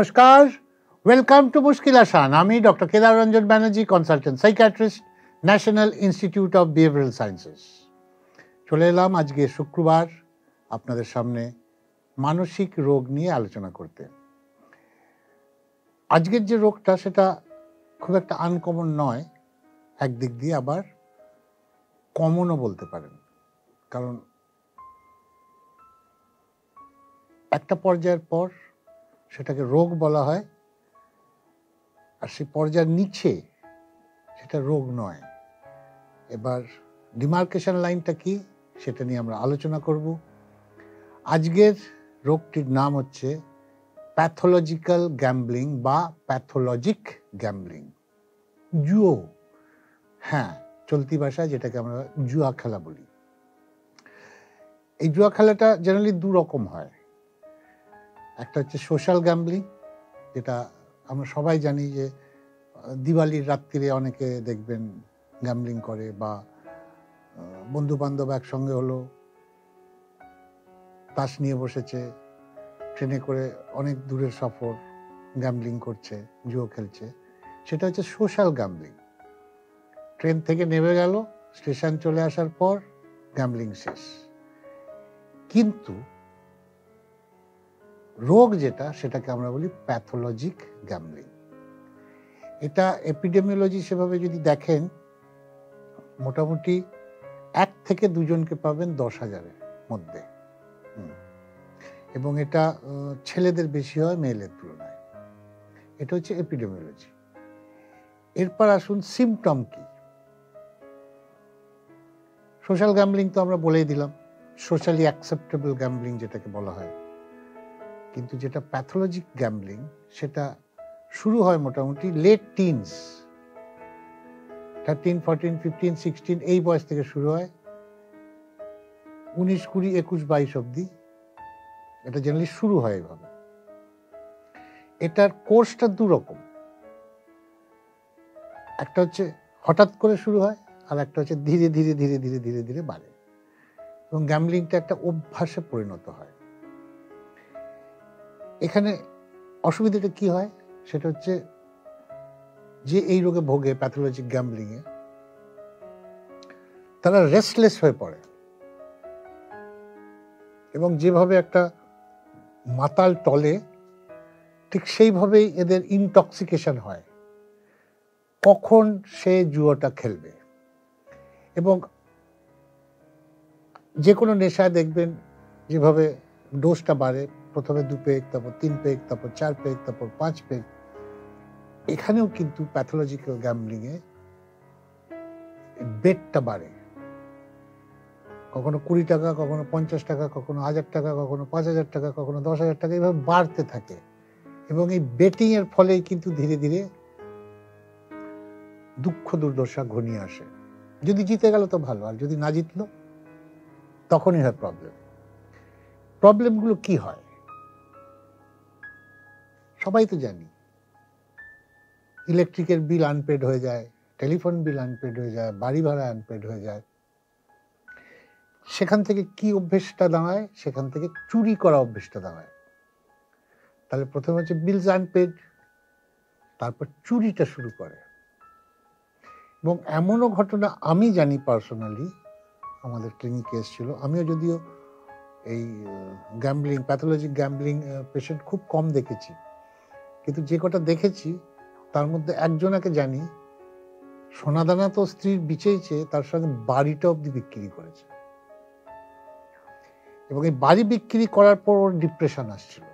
নমস্কার। Welcome to মুশকিল আসান আমি doctor Kedar Ranjan Banerjee consultant psychiatrist National Institute of Behavioural Sciences চলে এলাম আজকে শুক্রবার আপনাদের সামনে মানসিক রোগ নিয়ে আলোচনা করতে। আজকের যে রোগটা সেটা খুব একটা আনকমন নয়, একদিক দিয়ে আবার কমনও বলতে পারেন। কারণ একটা পর্যায়ের পর সেটাকে রোগ বলা হয়। আর সেই পর্যায়ের নিচে সেটা রোগ নয়। এবার ডিমার্কেশন লাইনটা কি সেটা নিয়ে আমরা আলোচনা করব। আজকের রোগটির নাম হচ্ছে প্যাথোলজিক্যাল গ্যাম্বলিং বা প্যাথোলজিক গ্যাম্বলিং। জুয়ো। হ্যাঁ চলতি ভাষায় যেটাকে আমরা জুয়া খেলা বলি। এই জুয়া খেলাটা জেনারেলি দু রকম হয়। একটা হচ্ছে সোশ্যাল গ্যাম্বলিং, যেটা আমরা সবাই জানি যে দিওয়ালির রাত্রিরে অনেকে দেখবেন গ্যাম্বলিং করে বা বন্ধু বান্ধব একসঙ্গে হলো, তাস নিয়ে বসেছে, ট্রেনে করে অনেক দূরের সফর গ্যাম্বলিং করছে, জুয়ো খেলছে। সেটা হচ্ছে সোশ্যাল গ্যাম্বলিং। ট্রেন থেকে নেমে গেল, স্টেশন চলে আসার পর গ্যাম্বলিং শেষ। কিন্তু রোগ যেটা, সেটাকে আমরা বলি প্যাথোলজিক গ্যামলিং এটা এপিডেমিওলজি সেভাবে যদি দেখেন, মোটামুটি এক থেকে দুজনকে পাবেন দশ হাজারের মধ্যে। এবং এটা ছেলেদের বেশি হয়, মেয়েদের তুলনায়। এটা হচ্ছে এপিডেমিওলজি এরপর আসুন সিমটম কি? সোশ্যাল গ্যামলিং তো আমরা বলেই দিলাম। সোশ্যালি অ্যাকসেপ্টেবল গ্যামলিং যেটাকে বলা হয়। কিন্তু যেটা প্যাথোলজিক গ্যামলিং সেটা শুরু হয় মোটামুটি late teens thirteen fourteen fifteen sixteen এই বয়স থেকে শুরু হয়। উনিশ, কুড়ি, একুশ, বাইশ অব্দি এটা জেনারেলি শুরু হয় এভাবে। এটার কোর্সটা দুরকম। একটা হচ্ছে হঠাৎ করে শুরু হয়, আর একটা হচ্ছে ধীরে ধীরে ধীরে ধীরে ধীরে ধীরে বাড়ে। এবং গ্যামলিংটা একটা অভ্যাসে পরিণত হয়। এখানে অসুবিধাটা কি হয়? সেটা হচ্ছে যে এই রোগে ভোগে প্যাথোলজিক গ্যাম্বলিংয়ে তারা রেস্টলেস হয়ে পড়ে। এবং যেভাবে একটা মাতাল টলে, ঠিক সেইভাবেই এদের ইনটক্সিকেশন হয়। কখন সে জুয়োটা খেলবে? এবং যে কোনো নেশায় দেখবেন যেভাবে ডোজটা বাড়ে প্রথমে দু পেগ তারপর তিন পেগ তারপর চার পেগ তারপর পাঁচ পেগ এখানেও কিন্তু প্যাথোলজিক্যাল গ্যামলিংয়ে বেডটা বাড়ে। কখনো কুড়ি টাকা, কখনো পঞ্চাশ টাকা, কখনো হাজার টাকা, কখনো পাঁচ হাজার টাকা, কখনো দশ হাজার টাকা, এভাবে বাড়তে থাকে। এবং এই বেটিং এর ফলেই কিন্তু ধীরে ধীরে দুঃখ দুর্দশা ঘনিয়ে আসে। যদি জিতে গেল তো ভালো, আর যদি না জিতলো, তখনই হয় প্রবলেম প্রবলেমগুলো কি হয়? সবাই তো জানি। ইলেকট্রিকের বিল আনপেড হয়ে যায় টেলিফোন বিল আনপেড হয়ে যায়, বাড়ি ভাড়া আনপেড হয়ে যায়। সেখান থেকে কি অভ্যেসটা দাঁড়ায়? সেখান থেকে চুরি করা অভ্যেসটা দাঁড়ায়। তাহলে প্রথমে হচ্ছে বিলস আনপেড তারপর চুরিটা শুরু করে। এবং এমনও ঘটনা আমি জানি পার্সোনালি আমাদের ক্লিনিকে এসেছিল আমিও যদিও এই গ্যাম্বলিং প্যাথোলজিক গ্যাম্বলিং পেশেন্ট খুব কম দেখেছি। কিন্তু যে কটা দেখেছি, তার মধ্যে একজনাকে জানি, সোনাদানা তো স্ত্রীর বিচেইছে তার সঙ্গে বাড়িটা অব্দি বিক্রি করেছে। এবং এই বাড়ি বিক্রি করার পর ওর ডিপ্রেশন আসছিল।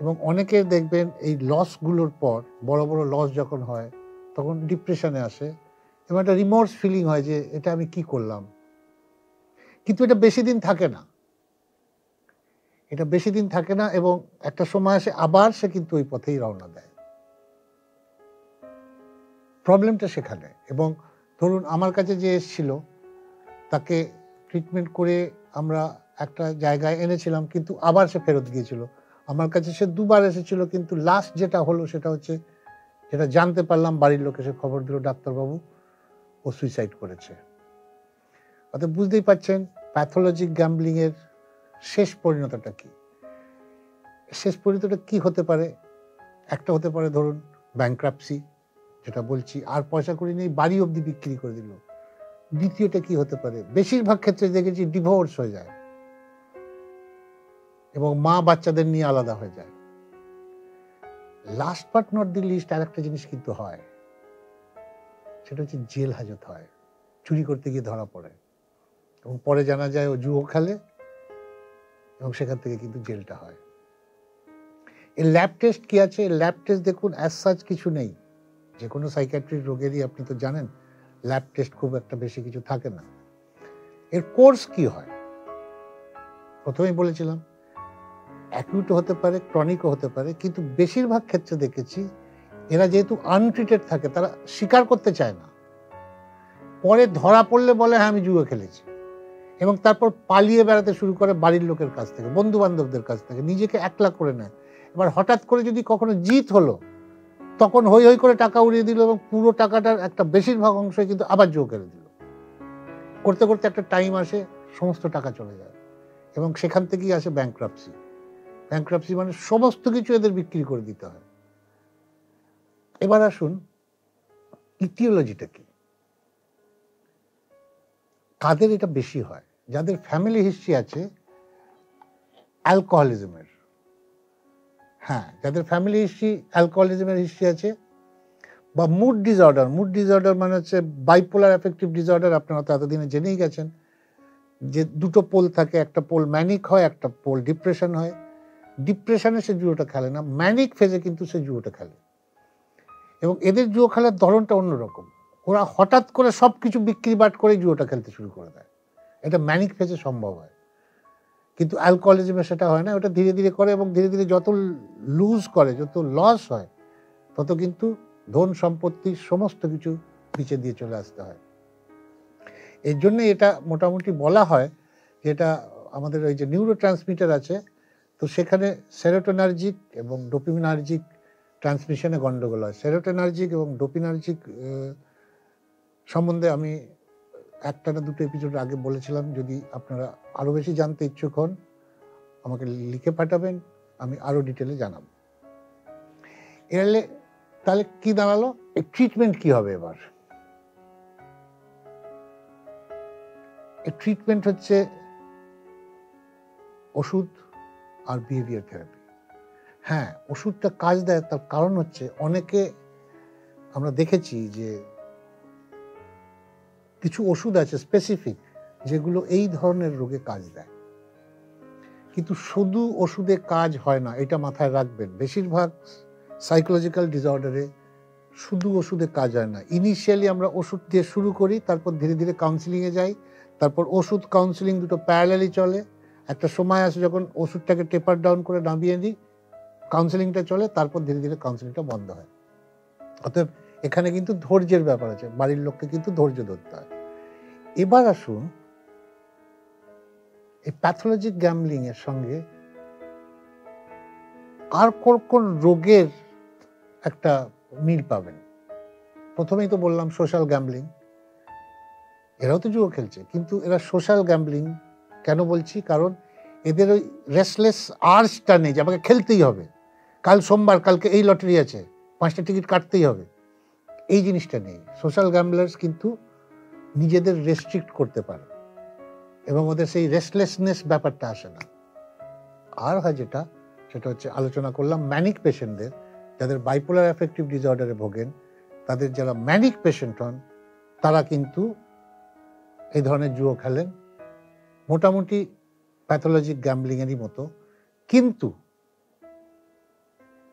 এবং অনেকের দেখবেন এই লসগুলোর পর, বড় বড় লস যখন হয়, তখন ডিপ্রেশনে আসে এবং একটা রিমোর্স ফিলিং হয় যে, এটা আমি কি করলাম? কিন্তু এটা বেশি দিন থাকে না। এটা বেশি দিন থাকে না এবং একটা সময় আসে আবার সে কিন্তু ওই পথেই রওনা দেয়। প্রবলেমটা সেখানে এবং ধরুন আমার কাছে যে এসেছিল, তাকে ট্রিটমেন্ট করে আমরা একটা জায়গায় এনেছিলাম কিন্তু আবার সে ফেরত গিয়েছিল। আমার কাছে সে দুবার এসেছিল কিন্তু লাস্ট যেটা হলো সেটা হচ্ছে, যেটা জানতে পারলাম বাড়ির লোক এসে খবর দিল ডাক্তারবাবু, ও সুইসাইড করেছে। অর্থাৎ বুঝতেই পারছেন প্যাথোলজিক গ্যাম্বলিংয়ের শেষ পরিণতটা কি? শেষ পরিণতটা কি হতে পারে? একটা হতে পারে ধরুন ব্যাংক্রাপসি যেটা বলছি, আর পয়সা করে নেই, বাড়ি অবধি বিক্রি করে দিল। দ্বিতীয়টা কি হতে পারে? বেশিরভাগ ক্ষেত্রে দেখেছি ডিভোর্স হয়ে যায়। এবং মা বাচ্চাদের নিয়ে আলাদা হয়ে যায়। Last but not the least আর একটা জিনিস কিন্তু হয়। সেটা হচ্ছে জেল হাজত হয়। চুরি করতে গিয়ে ধরা পড়ে। এবং পরে জানা যায় ও জুয়ো খেলে। এবং সেখান থেকে কিন্তু জেলটা হয়। এই ল্যাব টেস্ট কি আছে? ল্যাব টেস্ট দেখুন অ্যাজ সাচ কিছু নেই। যে কোনো সাইকিয়াট্রিক রোগেরই আপনি তো জানেন ল্যাব টেস্ট খুব একটা বেশি কিছু থাকে না। এর কোর্স কি হয়? প্রথমেই বলেছিলাম অ্যাকিউটও হতে পারে ক্রনিকও হতে পারে, কিন্তু বেশিরভাগ ক্ষেত্রে দেখেছি, এরা যেহেতু আনট্রিটেড থাকে, তারা স্বীকার করতে চায় না। পরে ধরা পড়লে বলে হ্যাঁ আমি জুয়ো খেলেছি। এবং তারপর পালিয়ে বেড়াতে শুরু করে বাড়ির লোকের কাছ থেকে বন্ধু বান্ধবদের কাছ থেকে, নিজেকে একলা করে নেয়। এবার হঠাৎ করে যদি কখনো জিত হলো, তখন হই হই করে টাকা উড়িয়ে দিল এবং পুরো টাকাটার একটা বেশিরভাগ অংশই কিন্তু আবার জো করে দিল। করতে করতে একটা টাইম আসে, সমস্ত টাকা চলে যায় এবং সেখান থেকেই আসে ব্যাংক্রাপসি ব্যাংক্রাপসি মানে সমস্ত কিছু এদের বিক্রি করে দিতে হয়। এবার আসুন ইটিওলজিটা কি? কাদের এটা বেশি হয়? যাদের ফ্যামিলি হিস্ট্রি আছে অ্যালকোহলিজমের হ্যাঁ যাদের ফ্যামিলি হিস্ট্রি অ্যালকোহলিজমের হিস্ট্রি আছে, বা মুড ডিসঅর্ডার মুড ডিসঅর্ডার মানে হচ্ছে বাইপোলার এফেক্টিভ ডিসঅর্ডার আপনারা তো এতদিনে জেনেই গেছেন, যে দুটো পোল থাকে, একটা পোল ম্যানিক হয়, একটা পোল ডিপ্রেশন হয়। ডিপ্রেশনে সে জুয়োটা খেলে না ম্যানিক ফেজে কিন্তু সে জুয়োটা খেলে। এবং এদের জুয়ো খেলার ধরনটা অন্যরকম। ওরা হঠাৎ করে সব কিছু বিক্রি বাট করে জুয়োটা খেলতে শুরু করে দেয়। এটা ম্যানিক ফেজে সম্ভব হয়। কিন্তু অ্যালকোহলিজমে সেটা হয় না, ওটা ধীরে ধীরে করে এবং ধীরে ধীরে যত লুজ করে, যত লস হয়, তত কিন্তু ধন সম্পত্তি সমস্ত কিছু পিছে দিয়ে চলে আসতে হয়। এর জন্য এটা মোটামুটি বলা হয় যেটা আমাদের ওই যে নিউরো ট্রান্সমিটার আছে, তো সেখানে সেরোটোনার্জিক এবং ডোপিমিনার্জিক ট্রান্সমিশনে গন্ডগোল হয়। সেরোটোনার্জিক এবং ডোপিনার্জিক সম্বন্ধে আমি একটা না দুটো এপিসোড আগে বলেছিলাম, যদি আপনারা আরও বেশি জানতে ইচ্ছুক হন, আমাকে লিখে পাঠাবেন, আমি আরও ডিটেলে জানাব। এলে তাহলে কি দাঁড়াল? এই ট্রিটমেন্ট কি হবে এবার? ট্রিটমেন্ট হচ্ছে ওষুধ আর বিহেভিয়ার থেরাপি হ্যাঁ ওষুধটা কাজ দেয়, তার কারণ হচ্ছে অনেকে আমরা দেখেছি যে কিছু ওষুধ আছে স্পেসিফিক যেগুলো এই ধরনের রোগে কাজ দেয়। কিন্তু শুধু ওষুধে কাজ হয় না, এটা মাথায় রাখবেন। বেশিরভাগ সাইকোলজিক্যাল ডিসঅর্ডারে শুধু ওষুধে কাজ হয় না। ইনিশিয়ালি আমরা ওষুধ দিয়ে শুরু করি, তারপর ধীরে ধীরে কাউন্সিলিংয়ে যাই, তারপর ওষুধ কাউন্সিলিং দুটো প্যারালালি চলে। একটা সময় আসে যখন ওষুধটাকে টেপার ডাউন করে নামিয়ে দিই কাউন্সিলিংটা চলে, তারপর ধীরে ধীরে কাউন্সিলিংটা বন্ধ হয়। অতএব এখানে কিন্তু ধৈর্যের ব্যাপার আছে, বাড়ির লোককে কিন্তু ধৈর্য ধরতে হয়। এবার আসুন, এই প্যাথোলজিক গ্যামলিং এর সঙ্গে আর কোন কোন রোগের একটা মিল পাবেন? প্রথমেই তো বললাম সোশ্যাল গ্যামলিং এরাও তো জুয়ো খেলছে, কিন্তু এরা সোশ্যাল গ্যামলিং কেন বলছি? কারণ এদের ওই রেসলেস আর্সটা নেই যে আমাকে খেলতেই হবে। কাল সোমবার, কালকে এই লটারি আছে, পাঁচটা টিকিট কাটতেই হবে। এই জিনিসটা নেই। সোশ্যাল গ্যামলার্স কিন্তু নিজেদের রেস্ট্রিক্ট করতে পারে এবং ওদের সেই রেস্টলেসনেস ব্যাপারটা আসে না। আর হয় যেটা, সেটা হচ্ছে আলোচনা করলাম ম্যানিক পেশেন্টদের যাদের বাইপোলার এফেক্টিভ ডিসঅর্ডারে ভোগেন, তাদের যারা ম্যানিক পেশেন্ট হন, তারা কিন্তু এই ধরনের জুয়ো খেলেন। মোটামুটি প্যাথোলজিক গ্যাম্বলিংয়েরই মতো। কিন্তু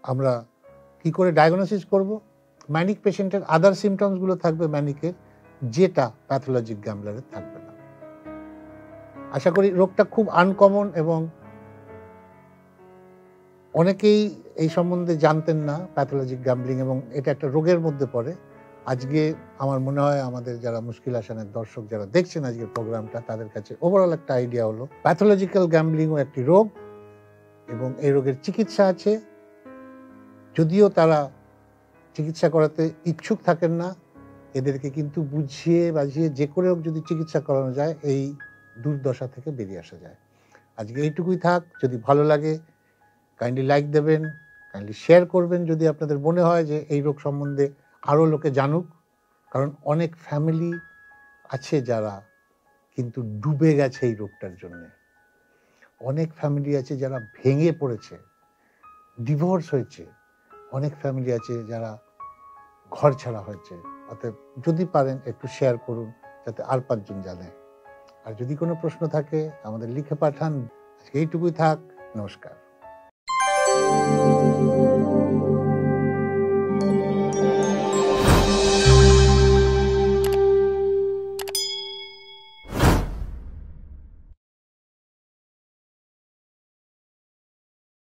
আমরা কি করে ডায়াগনোসিস করব? ম্যানিক পেশেন্টের আদার সিমটমসগুলো থাকবে ম্যানিকের যেটা প্যাথোলজিক গ্যামলারের থাকবে না। আশা করি রোগটা খুব আনকমন এবং অনেকেই এই সম্বন্ধে জানতেন না প্যাথোলজিক গ্যাম্বলিং এবং এটা একটা রোগের মধ্যে পড়ে। আজকে আমার মনে হয় আমাদের যারা মুশকিল আসানের দর্শক যারা দেখছেন আজকের প্রোগ্রামটা, তাদের কাছে ওভারঅল একটা আইডিয়া হলো প্যাথোলজিক্যাল গ্যাম্বলিংও একটি রোগ এবং এই রোগের চিকিৎসা আছে। যদিও তারা চিকিৎসা করাতে ইচ্ছুক থাকেন না, এদেরকে কিন্তু বুঝিয়ে বাজিয়ে যে করে হোক যদি চিকিৎসা করানো যায়, এই দুর্দশা থেকে বেরিয়ে আসা যায়। আজকে এইটুকুই থাক, যদি ভালো লাগে কাইন্ডলি লাইক দেবেন কাইন্ডলি শেয়ার করবেন যদি আপনাদের মনে হয় যে এই রোগ সম্বন্ধে আরও লোকে জানুক। কারণ অনেক ফ্যামিলি আছে যারা কিন্তু ডুবে গেছে এই রোগটার জন্যে। অনেক ফ্যামিলি আছে যারা ভেঙে পড়েছে ডিভোর্স হয়েছে। অনেক ফ্যামিলি আছে যারা ঘর ছাড়া হয়েছে। অতএব যদি পারেন একটু শেয়ার করুন, যাতে আর পাঁচজন জানে। আর যদি কোনো প্রশ্ন থাকে, আমাদের লিখে পাঠান। আজকে এইটুকুই থাক, নমস্কার।